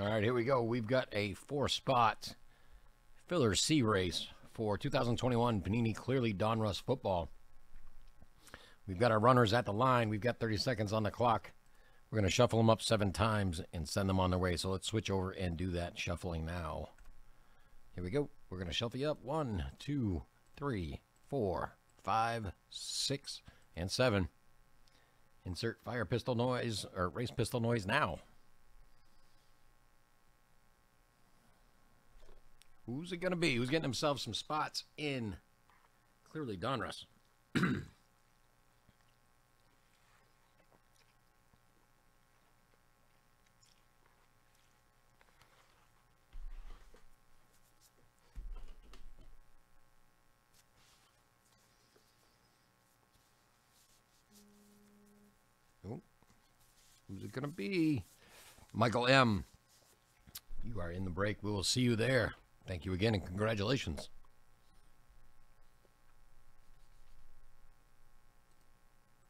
All right, here we go. We've got a four spot filler C race for 2021 Panini Clearly Donruss football. We've got our runners at the line. We've got 30 seconds on the clock. We're going to shuffle them up seven times and send them on their way. So let's switch over and do that shuffling now. Here we go. We're going to shuffle you up. One, two, three, four, five, six, and seven. Insert fire pistol noise or race pistol noise now. Who's it going to be? Who's getting himself some spots in clearly Donruss? Oh, who's it going to be? Michael M. You are in the break. We will see you there. Thank you again and congratulations.